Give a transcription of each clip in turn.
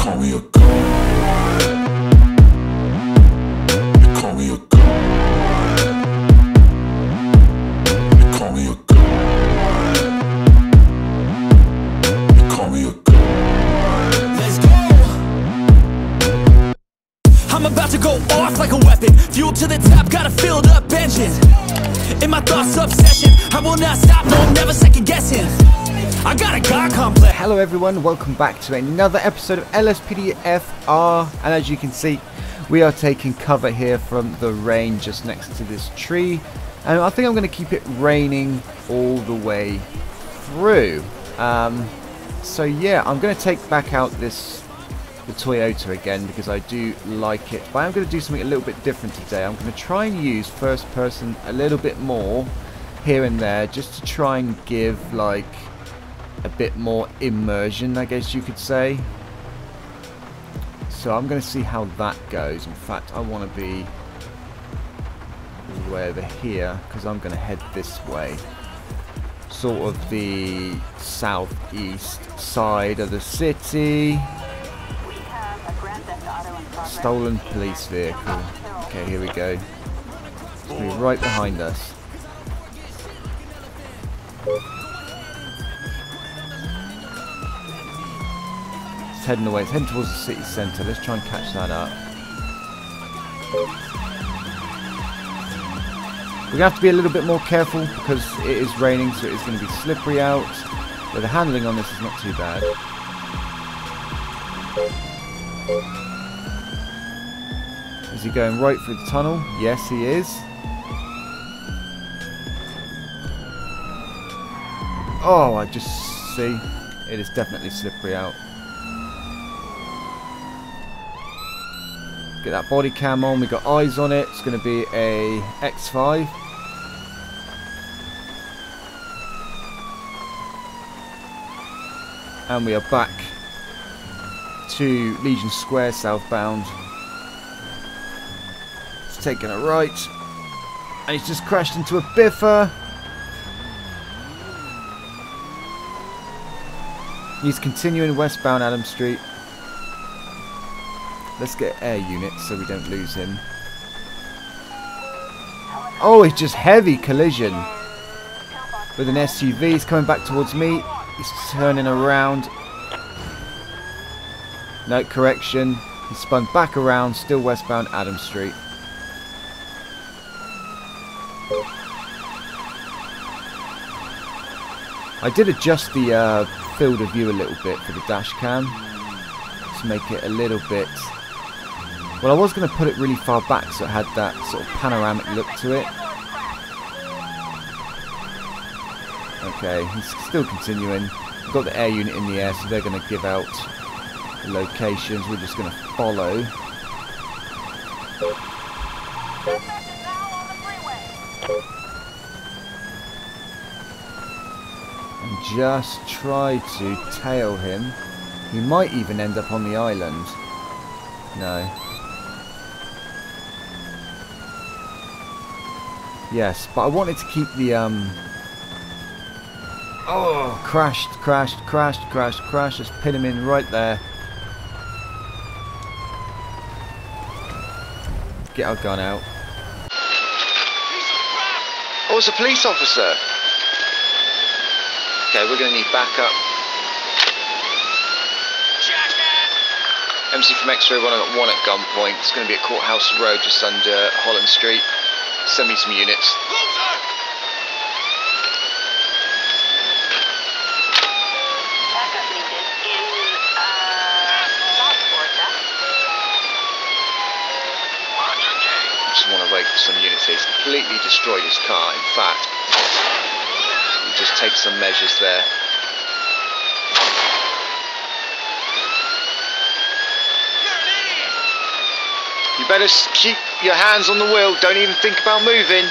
call me a. They call me a. They call me a. They call me a. Let's go. I'm about to go off like a weapon. Fuel to the top, got a filled up engine. In my thoughts, obsession. I will not stop, no, I'm never second guessing. I got a God complex. Hello everyone, welcome back to another episode of LSPDFR. And as you can see we are taking cover here from the rain just next to this tree. And I think I'm going to keep it raining all the way through. Um, so yeah I'm going to take back out this the Toyota again because I do like it. But I'm going to do something a little bit different today. I'm going to try and use first person a little bit more here and there just to try and give like a bit more immersion, I guess you could say. So I'm going to see how that goes. In fact, I want to be all the way over here because I'm going to head this way. Sort of the southeast side of the city. Stolen police vehicle. Okay, here we go. It's right behind us. It's heading away. It's heading towards the city centre. Let's try and catch that up. We're going to have to be a little bit more careful because it is raining, so it is going to be slippery out. But the handling on this is not too bad. Is he going right through the tunnel? Yes, he is. Oh, I just see. It is definitely slippery out. Get that body cam on. We got eyes on it. It's going to be a X5. And we are back to Legion Square southbound. It's taking a right. And he's just crashed into a biffer. He's continuing westbound Adam Street. Let's get air units so we don't lose him. Oh, it's just heavy collision with an SUV. He's coming back towards me. He's turning around. No, correction. He spun back around, still westbound Adam Street. I did adjust the uh, field of view a little bit for the dash cam to make it a little bit well, I was going to put it really far back so it had that sort of panoramic look to it. Okay, he's still continuing. We've got the air unit in the air, so they're going to give out locations. We're just going to follow. And just try to tail him. He might even end up on the island. No. Yes, but I wanted to keep the um. Oh, crashed, crashed, crashed, crashed, crashed. Just pin him in right there. Get our gun out. Oh, it's a police officer. Okay, we're going to need backup. MC from X-ray one at one at gunpoint. It's going to be at Courthouse Road, just under Holland Street. Send me some units. Just want to wait for some units here. He's completely destroyed his car. In fact, just take some measures there. You better keep your hands on the wheel. Don't even think about moving.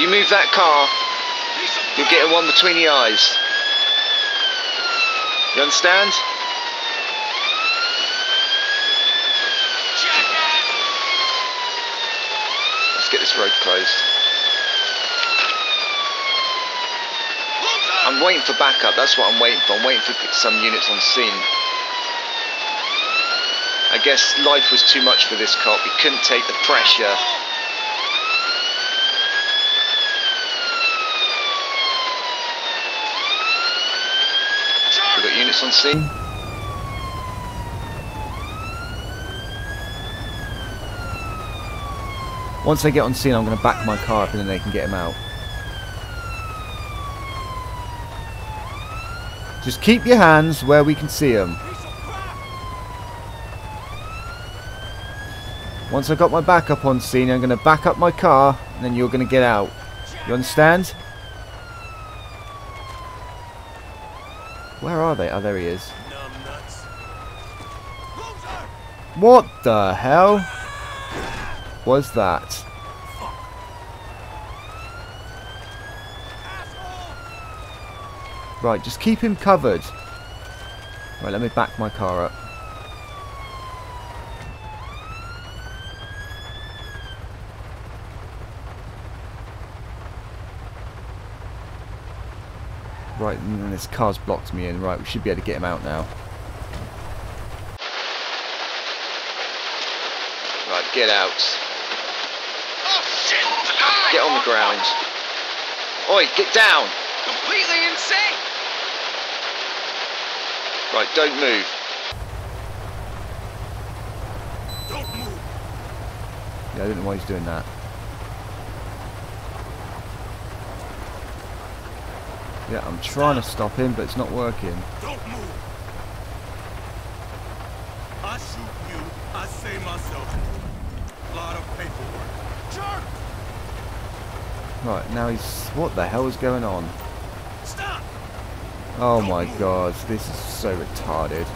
You move that car, you'll get a one between the eyes. You understand? Let's get this road closed. I'm waiting for backup. That's what I'm waiting for. I'm waiting for some units on scene. Guess life was too much for this cop. He couldn't take the pressure. We've got units on scene. Once they get on scene, I'm going to back my car up and then they can get him out. Just keep your hands where we can see them. Once I've got my backup on scene, I'm going to back up my car and then you're going to get out. You understand? Where are they? Oh, there he is. What the hell was that? Right, just keep him covered. Right, let me back my car up. Right, and this car's blocked me in. Right, we should be able to get him out now. Right, get out. Get on the ground. Oi, get down! Completely insane! Right, don't move. Don't move! Yeah, I don't know why he's doing that. Yeah, I'm trying to stop him, but it's not working. Don't move! I shoot you, I save myself. Lot of paperwork. Jerk! Right, now he's... What the hell is going on? Stop! Oh my god, this is so retarded.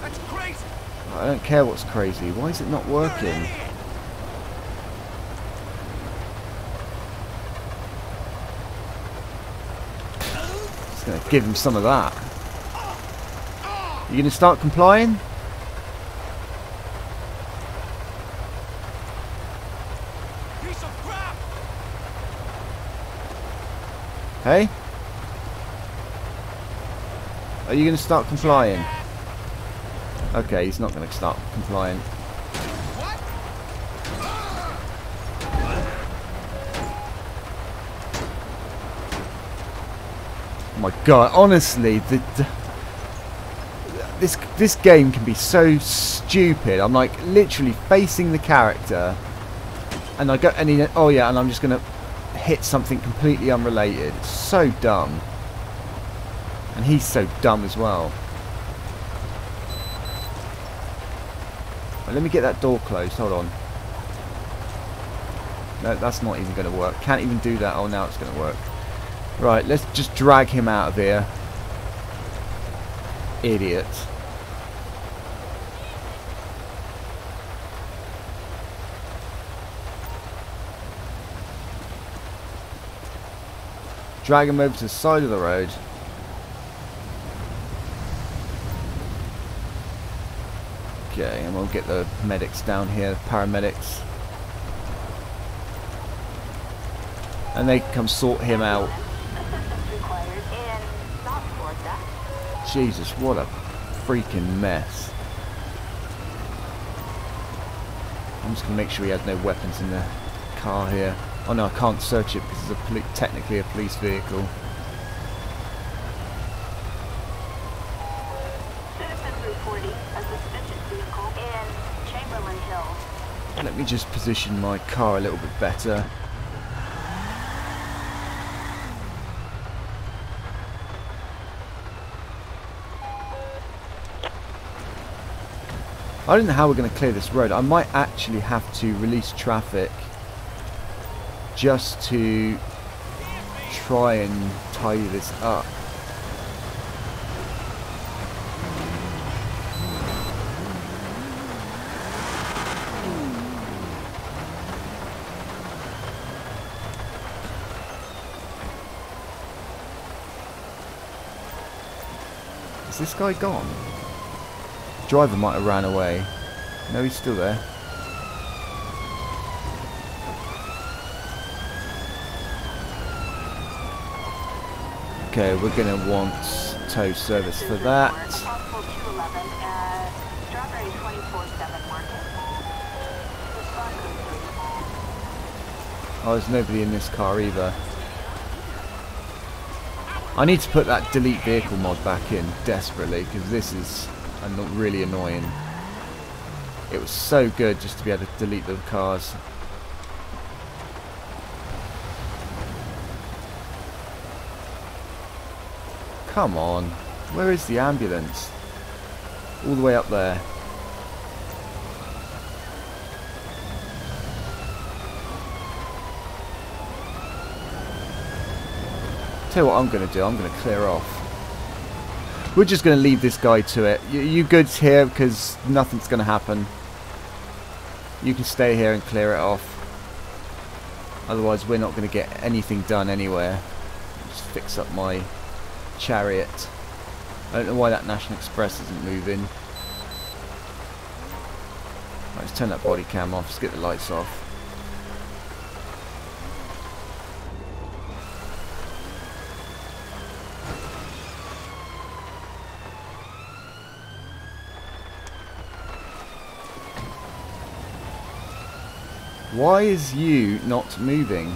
That's crazy! I don't care what's crazy. Why is it not working? Gonna give him some of that. You gonna start complying? Piece of crap! Hey? Are you gonna start complying? Okay, he's not gonna start complying. My god, honestly, the, the this this game can be so stupid. I'm like literally facing the character, and I go and he, oh yeah, and I'm just gonna hit something completely unrelated. It's so dumb, and he's so dumb as well. Let me get that door closed. Hold on. No, that's not even going to work. Can't even do that. Oh, now it's going to work. Right, let's just drag him out of here. Idiot. Drag him over to the side of the road. Okay, and we'll get the medics down here, paramedics. And they can come sort him out. Jesus, what a freaking mess. I'm just going to make sure he has no weapons in the car here. Oh no, I can't search it because it's a technically a police vehicle. Citizens reporting a suspicious vehicle in Chamberlain Hills. Let me just position my car a little bit better. I don't know how we're going to clear this road. I might actually have to release traffic just to try and tidy this up. Is this guy gone? Driver might have ran away. No, he's still there. Okay, we're gonna want tow service for that. Possible 211 at Strawberry 24-7 Market. Respond code 3. Oh, there's nobody in this car either. I need to put that delete vehicle mod back in desperately because this is anno- really annoying. It was so good just to be able to delete the cars. Come on. Where is the ambulance? All the way up there. Tell you what I'm going to do. I'm going to clear off. We're just going to leave this guy to it. You, you goods here because nothing's going to happen. You can stay here and clear it off. Otherwise, we're not going to get anything done anywhere. Just fix up my chariot. I don't know why that National Express isn't moving. Right, let's turn that body cam off. Let's get the lights off. Why is you not moving?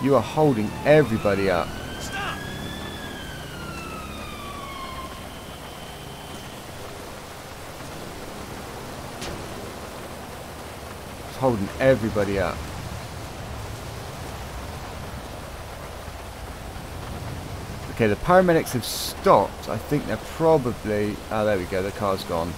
You are holding everybody up. Stop! It's holding everybody up. Okay, the paramedics have stopped. I think they're probably... Oh, there we go. The car's gone.